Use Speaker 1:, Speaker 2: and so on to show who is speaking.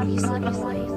Speaker 1: obviously, obviously.